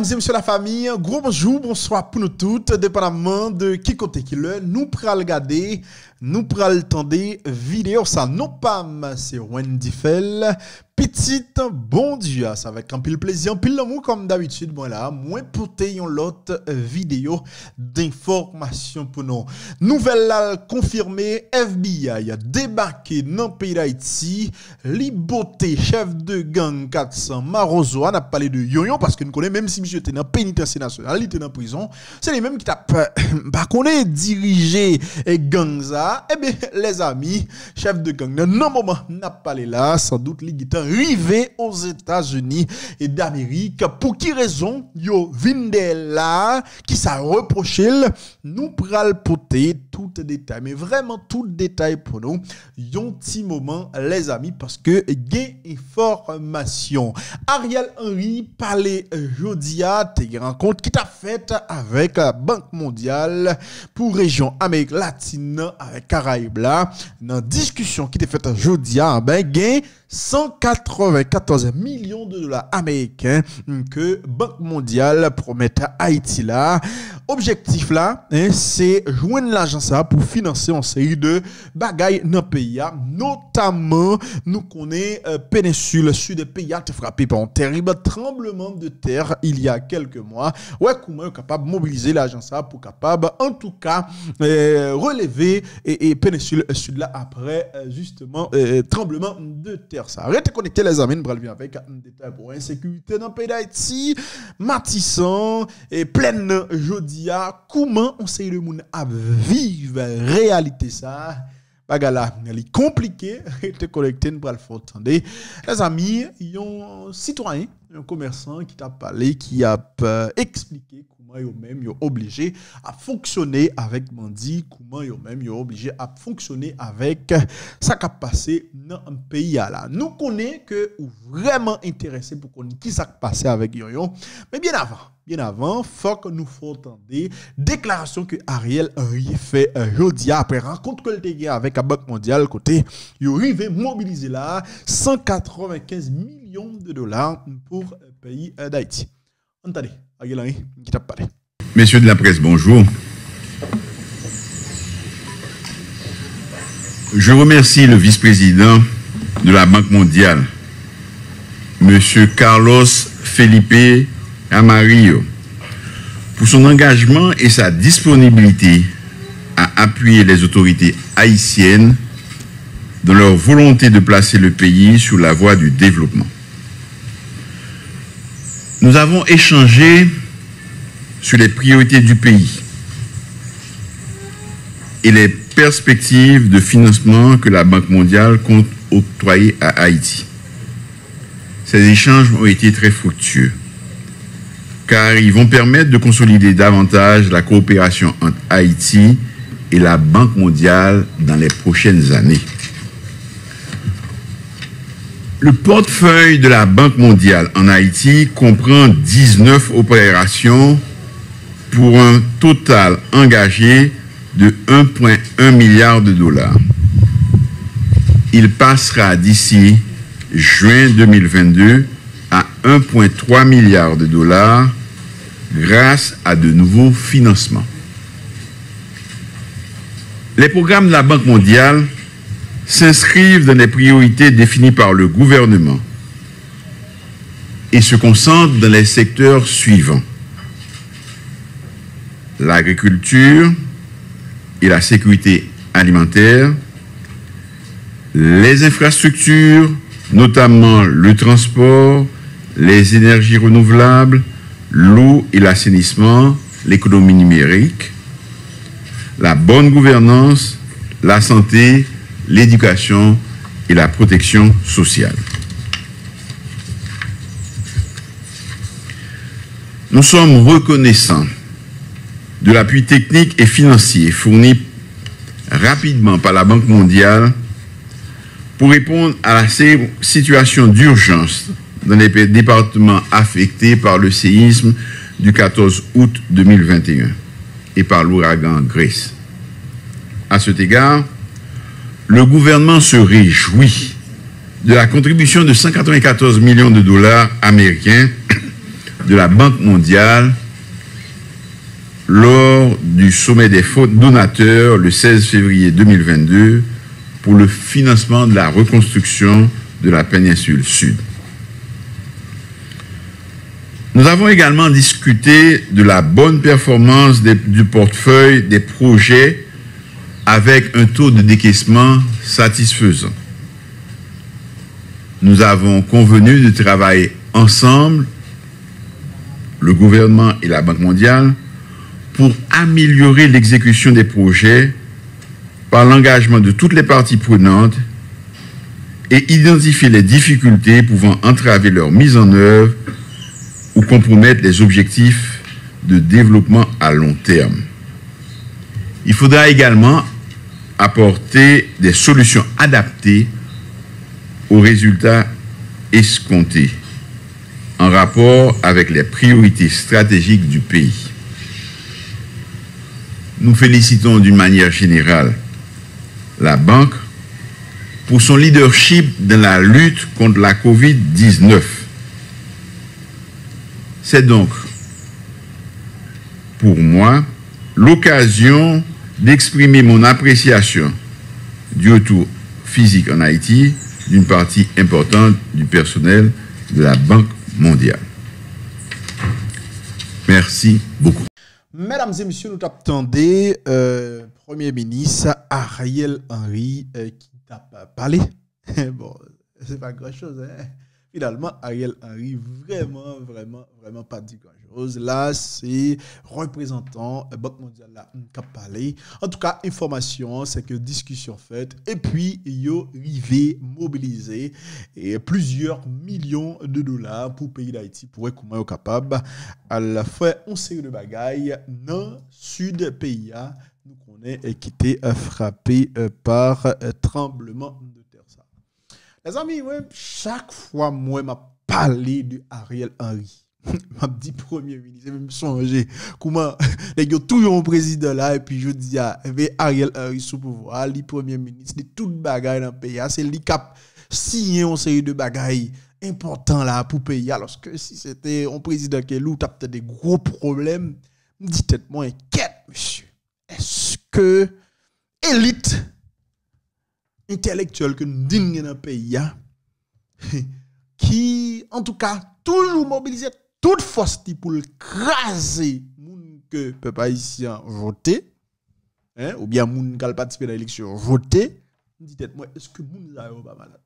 Mesdames et messieurs la famille, gros bonjour, bonsoir pour nous toutes, dépendamment de qui côté qui le, nous pral regarder, nous pral tendre vidéo ça, non pas c'est Wendy Fell, petite bon Dieu, ça avec un pile plaisir, un pile l'amour comme d'habitude, bon là, moins pour l'autre vidéo d'information pour nous. Nouvelle là, confirmée, FBI a débarqué dans le pays d'Haïti, Liboté, chef de gang 400, Marozo, on a parlé de Yoyon parce que nous connaissons, même si monsieur était dans pénitentiaire national, il était dans prison, c'est les mêmes qui t'a pas qu'on est dirigé et gang ça, eh bien, les amis, chef de gang, non moment, n'a pas là, sans doute, les guitares arrivé aux États-Unis et d'Amérique. Pour qui raison? Yo là qui s'a reproché nous pral poter tout détail mais vraiment tout détail pour nous. Yon petit moment les amis parce que gain information. Ariel Henry parlait jodia te rencontre qui t'a fait avec la Banque mondiale pour région Amérique latine avec Caraïbes là dans discussion qui t'a faite jodia ben gain 194 millions de dollars américains que Banque mondiale promet à Haïti là. Objectif là, hein, c'est joindre l'argent ça pour financer une série de bagailles dans le pays, notamment nous connaissons euh, péninsule sud des pays été frappé par un terrible tremblement de terre il y a quelques mois. Ouais, comment est capable de mobiliser l'argent ça pour capable en tout cas euh, relever et, péninsule sud là après euh, justement tremblement de terre ça. Arrêtez de connectés, les amis. Nous allons avec un détail pour insécurité dans le pays d'Haïti. matissant et pleine jodia. Comment on sait le monde à vivre réalité ça? Bagala, elle est compliquée. Te connecté, nous allons faire Les amis, ils ont citoyens. Un commerçant qui t'a parlé, qui a euh, expliqué comment même sont obligés à fonctionner avec Mandi, comment ils même sont obligés à fonctionner avec ça qui a passé dans un pays là. Nous connaissons que vraiment intéressé pour connaître qui ça passé avec Yoyon, mais bien avant bien avant, faut que nous fassions déclaration que Ariel Henry fait aujourd'hui après rencontre que le avec la Banque mondiale côté, il arrive mobiliser là 195 millions de dollars pour le pays d'Haïti. Entendez. Messieurs de la presse, bonjour. Je remercie le vice-président de la Banque mondiale, Monsieur Carlos Felipe Amarillo, pour son engagement et sa disponibilité à appuyer les autorités haïtiennes dans leur volonté de placer le pays sur la voie du développement. Nous avons échangé sur les priorités du pays et les perspectives de financement que la Banque mondiale compte octroyer à Haïti. Ces échanges ont été très fructueux, car ils vont permettre de consolider davantage la coopération entre Haïti et la Banque mondiale dans les prochaines années. Le portefeuille de la Banque mondiale en Haïti comprend 19 opérations pour un total engagé de 1,1 milliard de dollars. Il passera d'ici juin 2022 à 1,3 milliard de dollars grâce à de nouveaux financements. Les programmes de la Banque mondiale s'inscrivent dans les priorités définies par le gouvernement et se concentrent dans les secteurs suivants. L'agriculture et la sécurité alimentaire, les infrastructures, notamment le transport, les énergies renouvelables, l'eau et l'assainissement, l'économie numérique, la bonne gouvernance, la santé, l'éducation et la protection sociale. Nous sommes reconnaissants de l'appui technique et financier fourni rapidement par la Banque mondiale pour répondre à la situation d'urgence dans les départements affectés par le séisme du 14 août 2021 et par l'ouragan Grace. À cet égard, le gouvernement se réjouit de la contribution de 194 millions de dollars américains de la Banque mondiale lors du sommet des donateurs le 16 février 2022 pour le financement de la reconstruction de la péninsule sud. Nous avons également discuté de la bonne performance du portefeuille des projets avec un taux de décaissement satisfaisant. Nous avons convenu de travailler ensemble, le gouvernement et la Banque mondiale, pour améliorer l'exécution des projets par l'engagement de toutes les parties prenantes et identifier les difficultés pouvant entraver leur mise en œuvre ou compromettre les objectifs de développement à long terme. Il faudra également apporter des solutions adaptées aux résultats escomptés en rapport avec les priorités stratégiques du pays. Nous félicitons d'une manière générale la banque pour son leadership dans la lutte contre la COVID-19. C'est donc pour moi l'occasion d'exprimer mon appréciation du retour physique en Haïti d'une partie importante du personnel de la Banque mondiale. Merci beaucoup. Mesdames et messieurs, nous attendons euh, Premier ministre Ariel Henry euh, qui t'a parlé. bon, c'est pas grand chose. Hein? Finalement, Ariel Henry, vraiment, vraiment, vraiment pas dit grand chose. Là, c'est représentant euh, Banque mondiale là, qui a parlé. En tout cas, information, c'est que discussion faite. Et puis, yo arrivé mobiliser et plusieurs millions de dollars pour le pays d'Haïti pour être capable à la fois on série de bagailles dans le sud pays nous connaît et qui était frappé euh, par euh, tremblement de. Les amis, ouais, chaque fois, moi, m'a parlé de Ariel Henry. m'a dit premier ministre, j'ai même songé comment les gars tout yon président là et puis je dis ah, Ariel Henry sous pouvoir, li premier ministre, de toute bagaille dans le pays, ah, c'est lui qui a signé une série de bagailles importantes là pour pays alors que si c'était un président qui est lourd, t'as peut-être des gros problèmes. Dites-moi inquiète monsieur. Est-ce que élite intellectuels que nous avons dans le pays, qui, en tout cas, toujours mobilisé toute force pour craser les que le peuple haïtien voter, hein, ou bien les gens qui participé à l'élection voter, dites-moi, est-ce que les gens sont pas malades?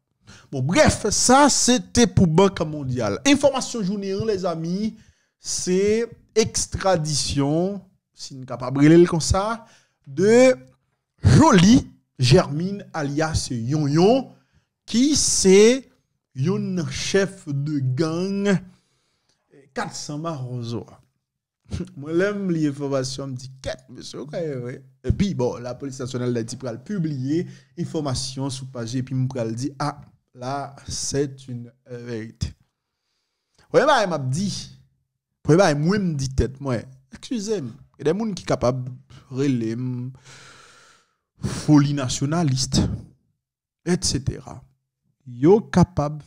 Bon, bref, ça c'était pour Banque mondiale. Information journée, les amis, c'est extradition, si nous capable comme ça, de Jolie Germine alias Yon Yon, ki se yon chef de gang 400 marozo. Mwen lem li informasyon mdi ket, msè ou kaye we. E pi bon, la polis nasyonal la di pral publie informasyon sou page, pi m pral di, ah, la, set un verite. Ouye ba e map di, ouye ba e mwen mdi tet mwen, eksuze m, e de moun ki kapab relem, mwen, folie nationaliste, etc. Yo capable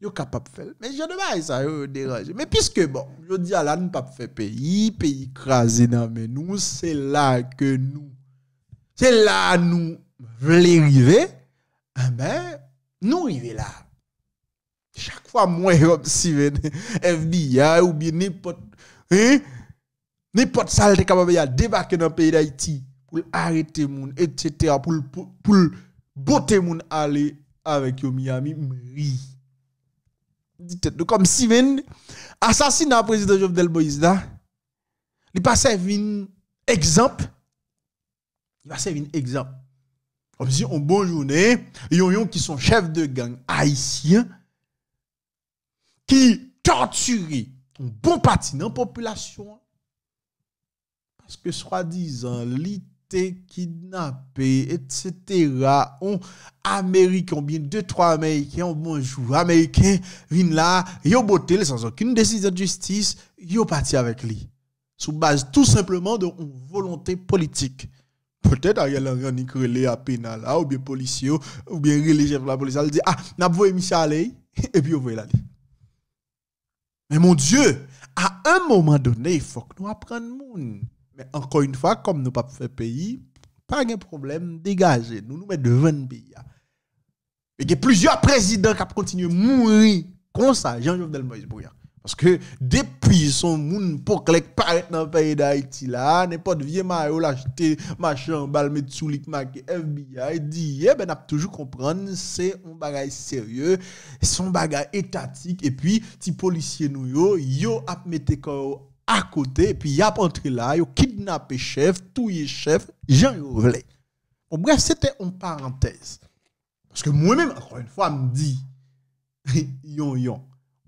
yo capable faire. Mais je ne pas ça yo dérange mais puisque bon je dis à là nous pas faire pays pays crasé dans mais nous c'est là que nous c'est là nous voulons arriver. Eh ben nous arriver là. Chaque fois moins observer FBI ou bien n'importe hein n'importe ça capable de débarquer dans le pays d'Haïti. Pour arrêter moun, etc. Pour, pour, pour botter moun aller avec yo Miami, m'ri. Dites comme si ven assassinat président Jovenel Moïse là, il pas servi un exemple. Il va servir un exemple. Comme si on bonne journée, yon yon qui sont chefs de gang haïtiens qui torturent un bon parti dans la population parce que soi-disant, kidnappé, etc. On Américain, bien deux, trois Américains, bonjour, Américains, viennent là, yo boté sans aucune décision de justice, yo parti avec lui. Sous base tout simplement de volonté politique. Peut-être Ariel Henry relé à pénal, ou bien policier, ou bien relé chef de la police, elle dit, ah, n'a pas Michel et puis vous voyez là. Mais mon Dieu, à un moment donné, il faut que nous apprenions. Mais encore une fois, comme nous pas fait pays, pas de problème, dégagez. Nous nous mettons devant le pays. Il y a plusieurs présidents qui ont continué à mourir comme ça, Jean-Jovenel Moïse Bouya. Parce que depuis son monde pour paraît dans le pays d'Haïti là, n'importe vieux maillot l'acheter machin bal mettre sous marqué FBI dit eh ben n'a toujours comprendre c'est un bagage sérieux, c'est un bagage étatique et puis petit policier nous yo yo a mettre corps à côté puis y a entré là, yo kidnappé chef, touye chef, Jean yo Bon bref, c'était une parenthèse. Parce que moi-même encore une fois me dit yon yon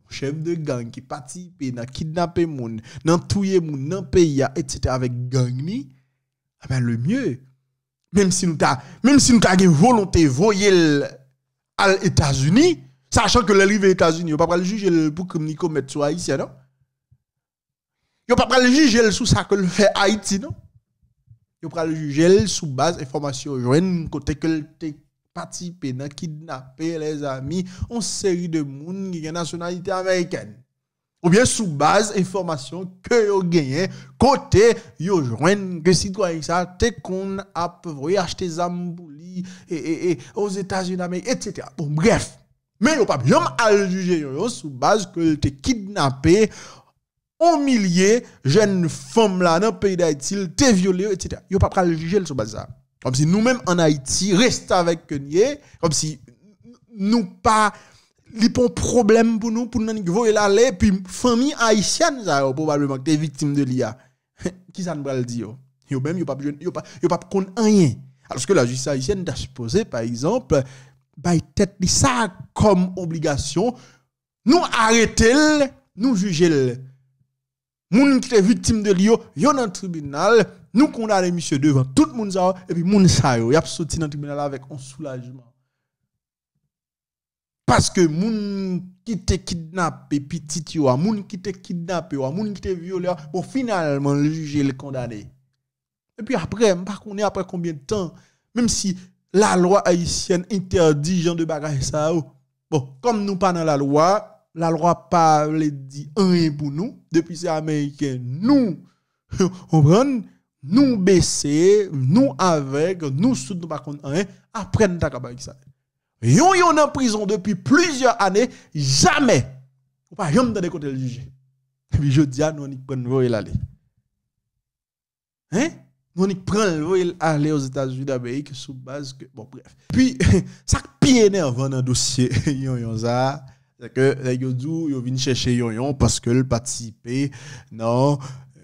chef de gang qui participe dans kidnapper moun, dans tuer moun, dans pays etc. avec gang ni, ah ben le mieux même si nous ta même si nous une volonté voyer à États-Unis, sachant que l'arrivée aux États-Unis, on pas le juger pour que Nico mette sur Haïti non? Yo pa pral jijel sou sa ke l fè Haiti, non? Yo pral jijel sou baz informasyon jwen kote ke l te patipe nan kidnape les amis, on seri de moun ki gen nasyonalite Ameriken. Ou bien sou baz informasyon ke yo genyen kote yo jwen ke sitwanyen sa te kon ap voye achete zambouli e, e, e, os Etats-Unis, etc. Bon, bref. Men yo pa jom al jije yo yo sou baz ke l te kidnape yo en milliers jeunes femmes là dans le pays d'Haïti, te violé etc. Yo pas le juger sur base. Comme si nous-mêmes en Haïti, restons avec Kenye, comme si nous pas, li un problème pour nous, pour nous voyer l'aller, puis famille haïtienne, ça, probablement, des victimes de l'IA. Qui ça nous va le dire? Yo? Même, yo pas, yo pas, yo pas rien. Alors que la justice haïtienne a supposé, par exemple, bah, tête ça comme obligation, nous arrêter, nous juger. Moun qui est victime de l'IO, yo dans le tribunal, nous condamnons monsieur devant tout le monde et puis moun sa yo, y a sorti dans le tribunal avec un soulagement. Parce que moun qui te kidnappé petit yo, moun qui te kidnappé, moun qui te violé, bon finalement le juge le condamné. Et puis après, pas qu'on après combien de temps, même si la loi haïtienne interdit genre de bagages ça bon, comme nous pas dans la loi, la loi pas dit rien pour nous, depuis c'est américain, nous on prend nous baisser, nous avec, nous sous nous pas contre rien, après nous avec ça. Yon yon en prison depuis plusieurs années, jamais. Ou pas jamais de côté le juger. Et puis je dis à nous, on prend le. Hein? Nous on le aux États-Unis d'Amérique sous base que bon bref. Puis ça qui énervant dans le dossier yon yon ça c'est que les gens yo viennent chercher yon yon parce que le participer non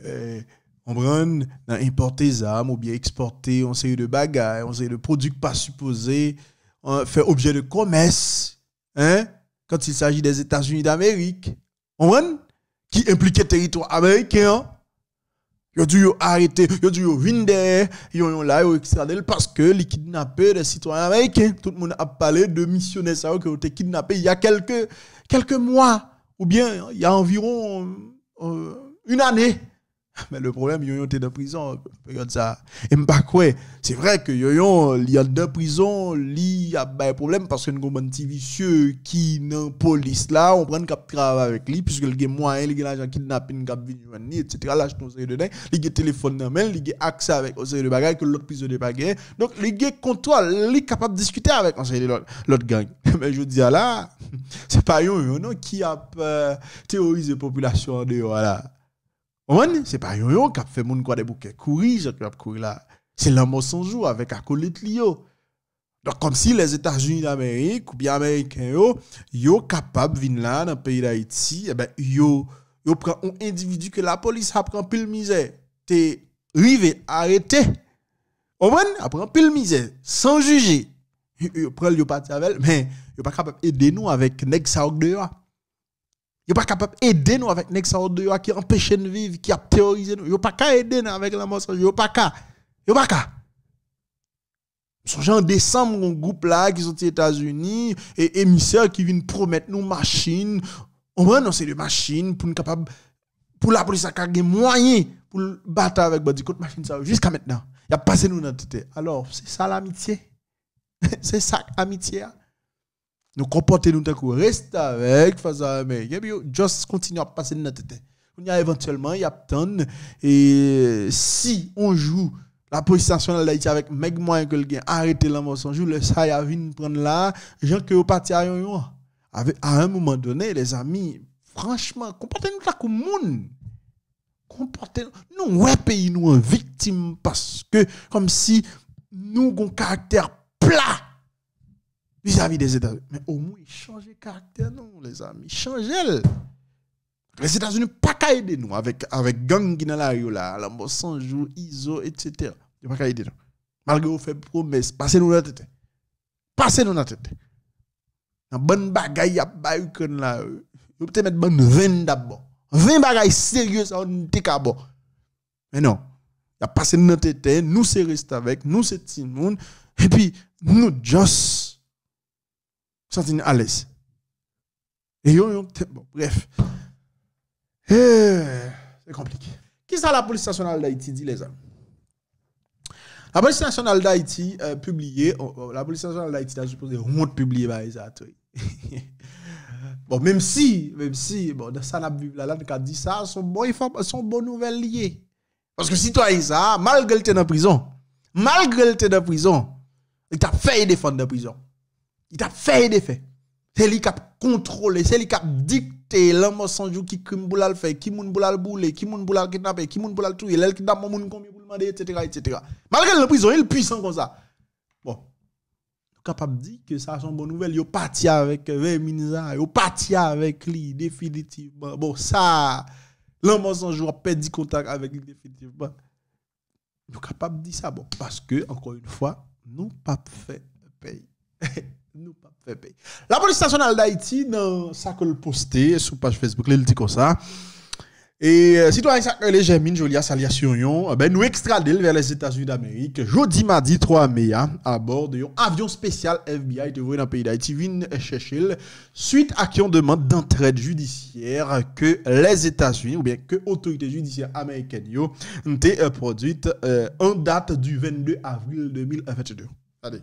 euh, on prend importer des armes ou bien exporter on série de bagages, on série de produits pas supposés faire objet de commerce hein quand il s'agit des États-Unis d'Amérique. On prend qui implique le territoire américain. Yo dû arrêter, yo dû vendre, yo là, yo extrader parce que les kidnappés des citoyens américains. Tout le monde a parlé de missionnaires qui ont été kidnappés il y a quelques, quelques mois, ou bien il y a environ euh, une année. Mais le problème, Yoyon était dans prison, période ça. Et pas quoi, c'est vrai que Yoyon, il y a dans prison, il y a un problème parce que nous avons un petit vicieux qui dans la police là, on prend un cap travail avec lui, puisque a moyen, il a l'argent il a venu, etc. Là, je sais de dingue, il a téléphone dans main, il a accès avec un de bagages que l'autre prisonnier pas Donc, il a contrôle, il est capable de discuter avec l'autre gang. Mais je dis là, c'est pas Yoyon qui a euh, théorisé la population en dehors là. C'est pas yo qui a fait moun quoi des bouquets courir, qui a courir là. C'est l'amour sans jour avec acolyte lio. Donc comme si les États-Unis d'Amérique ou bien américains yo yo capable venir là dans le pays d'Haïti, eh ben yo yo prend un individu que la police a pris pile misère, t'es rivé arrêté. On après pile misère sans juger. Yo prend yo parti avec mais yo pas capable aider nous avec nèg ça dehors. Yo pas capable d'aider nous avec Nexa de qui empêche de vivre, qui a terrorisé nous. Yo pas capable aider nous avec la mensonge. Yo pas capable. Yo pas capable. Son en décembre, un groupe là qui sont aux États-Unis et émissaires qui viennent promettre nous machines. On va non, c'est des machines pour nous capable pour la police a des moyens pour battre avec body côté machine ça jusqu'à maintenant. Il a passé nous dans. Alors, c'est ça l'amitié. c'est ça l'amitié. Nous comporter nous reste avec face à Amérique. Et puis, juste continuer à passer notre tête. y a éventuellement, il y a tonne. Et si on joue la police nationale d'Haïti avec Meg moyen que le gain, arrêtez la joue, le ça y a prendre là, gens que au parti à un moment donné, les amis, franchement, comportez-nous comme monde. Comportez-nous. Nous, ouais, pays, nous, en victime parce que, comme si nous avons un caractère plat vis-à-vis des États-Unis. Mais au moins, changer caractère, non, les amis. Changez. Les États-Unis pas qu'à aider nous avec, avec gang qui dans la rue là, la sans jour, ISO, etc. Ils pas qu'à aider nous. Malgré vous fait promesse, passez-nous dans la tête. Passez-nous dans la tête. Un bon bagaille à bail là. Vous peut mettre bonne 20 d'abord. 20 bagailles sérieux ça on t'es bon. Mais non. Il a passé notre tête, nous c'est rester avec, nous c'est Timoun et puis nous just sentir à l'aise. Et yo, yo, bon, bref. Eh, c'est compliqué. Qui ça la police nationale d'Haïti dit les amis? La police nationale d'Haïti euh, publié, oh, oh, la police nationale d'Haïti a supposé honte publier par les Bon, même si, même si, bon, dans ça, la là, a dit ça, sont bonnes sont bonnes nouvelles liées. Parce que si toi, ça, malgré le en prison, malgré le en prison, il t'a fait défendre de prison. Il t'a fait des faits. C'est lui qui a contrôlé, c'est lui qui a dicté l'homme sans jour qui crime le faire, qui moun le bouler, qui moun le kidnapper, qui moun le tuer, l'el qui n'a moun combien pour demander, etc., etc. Malgré la prison, il est puissant comme ça. Bon. Capable de dire que ça, c'est une bonne nouvelle. Il parti avec 20 ministres, il parti avec lui, définitivement. Bon, ça, l'homme sans jour a perdu contact avec lui, définitivement. Est capable de dire ça, bon, parce que, encore une fois, nous pas fait payer. La police nationale d'Haïti, dans ça que le posté sur page Facebook, il dit comme ça. Et euh, citoyen les Germine Jolia Saliation, ben nous extradons vers les États-Unis d'Amérique. Jeudi mardi 3 mai hein, à bord d'un avion spécial FBI de dans le pays d'Haïti vient chercher suite à qui on demande d'entraide judiciaire que les États-Unis ou bien que l'autorité judiciaire américaine ont euh, produite euh, en date du 22 avril 2022. Allez.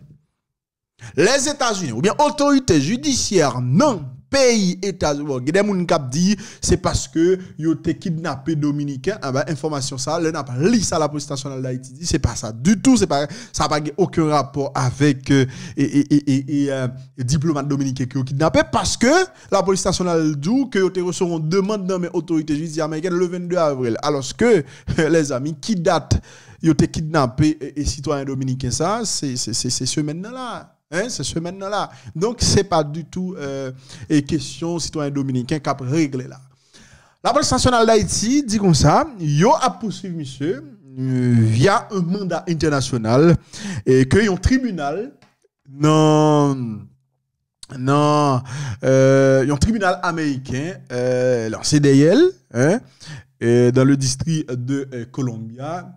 Les États-Unis, ou bien autorité judiciaire non pays États-Unis, des dit c'est parce que yo été kidnappé dominicain, ah ben, information ça, le n'a pas ça la police nationale d'Haïti dit c'est pas ça du tout, c'est pas ça pas aucun rapport avec euh, et, et, et, euh, diplomate dominicain qui ont kidnappé parce que la police nationale dit que yo une demande dans mes autorités judiciaires américaines le 22 avril. Alors que les amis qui datent yo été kidnappé et, citoyen dominicain ça c'est c'est c'est ce maintenant là Hein, c'est ce maintenant-là. Donc, ce n'est pas du tout euh, une question citoyen dominicain qui a réglé là. La police nationale d'Haïti dit comme ça, yo a poursuivi monsieur euh, via un mandat international et que un tribunal non non euh, un tribunal américain euh, CDL hein, dans le district de euh, Columbia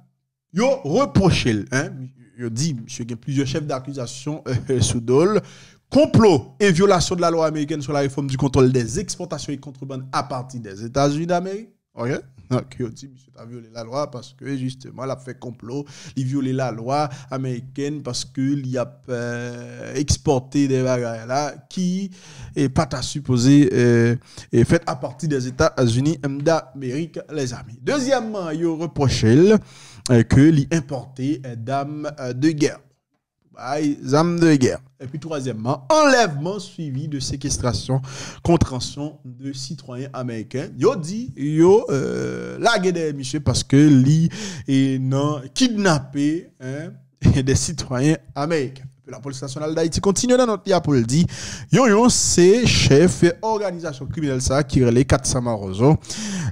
yo reproché hein, je dis, monsieur, il y a plusieurs chefs d'accusation euh, sous dol. Complot et violation de la loi américaine sur la réforme du contrôle des exportations et contrebandes à partir des États-Unis d'Amérique. OK? Donc, il dit, monsieur, as violé la loi parce que, justement, il a fait complot. Il a violé la loi américaine parce qu'il a euh, exporté des bagages là qui n'est pas à supposer euh, fait à partir des États-Unis d'Amérique, les amis. Deuxièmement, il reproché euh, que l'importer d'armes euh, de guerre. armes de guerre. Et puis troisièmement, enlèvement suivi de séquestration, contravention de citoyens américains. Yo dit, yo euh, la des monsieur parce que li non kidnappé hein, des citoyens américains la police nationale d'Haïti continue dans notre pour le dire. Yon yon, c'est chef organisation criminelle ça qui relève 400 Marozo.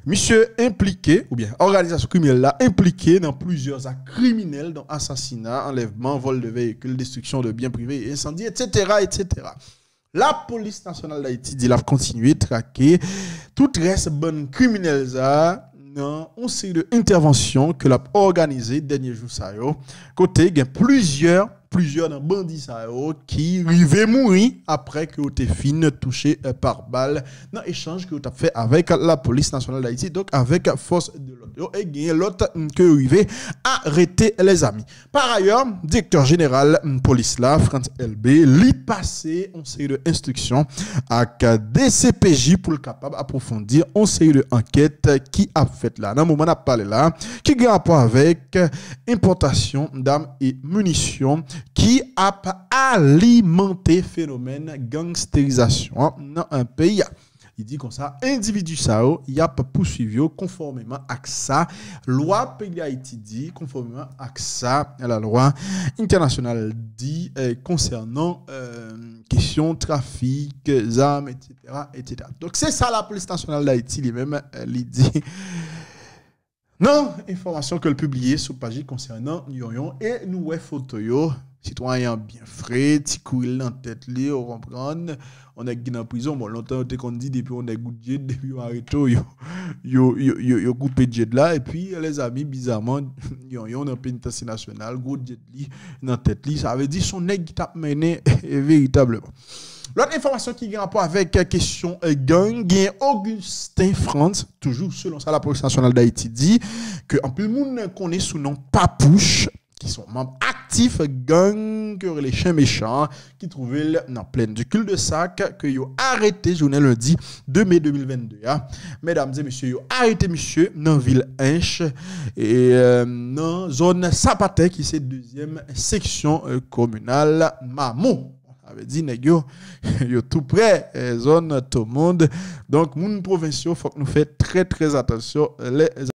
Monsieur impliqué, ou bien organisation criminelle là, impliqué dans plusieurs actes criminels, dont assassinat, enlèvement, vol de véhicules, destruction de biens privés, incendie, etc., etc. La police nationale d'Haïti dit la continuer traquer tout reste bonne criminel ça non, on série d'interventions que l'a organisé dernier jour ça Côté, il y a plusieurs plusieurs bandits qui rivaient mourir après que été fin touché euh, par balle dans l'échange que vous avez fait avec la police nationale d'Haïti, donc avec force de l'autre. Et gagné l'autre que rivé arrêter les amis. Par ailleurs, directeur général police là, France LB, lui passé en série d'instructions à DCPJ pour le capable approfondir en série d'enquêtes qui a fait là. Dans le moment, on a parlé là, qui a rapport avec importation d'armes et munitions qui a alimenté phénomène gangstérisation dans un pays. Il dit comme ça, individu ça, il a poursuivi conformément à ça. Loi pays d'Haïti dit, conformément à ça, la loi internationale dit eh, concernant euh, question trafic, armes, etc., etc. Donc c'est ça la police nationale d'Haïti lui-même, eh, il dit. Non, information que le publié sur page concernant Nyon et nous, photo Citoyen bien frais, petit courriel dans tête li, on comprendre. On est en prison, bon longtemps on dit depuis on est goûté depuis on arrête yo yo yo yo coupé jet là et puis les amis bizarrement yon yon en pénitentiaire nationale, gros jet li dans tête li, ça veut dire son nèg qui t'a mené véritablement. L'autre information qui a rapport avec la question euh, gang, Augustin France, toujours selon ça la police nationale d'Haïti dit que un peu le monde connaît sous nom Papouche qui sont membres actifs gang les chiens méchants qui trouvaient dans pleine du cul de sac que ont arrêté journée lundi 2 mai 2022 hein. mesdames et messieurs ont arrêté monsieur dans ville Inche et euh, dans zone Sapate qui c'est deuxième section euh, communale Mamou avait dit nèg yo yo tout près zone tout le monde donc moun provinciaux faut que nous fait très très attention les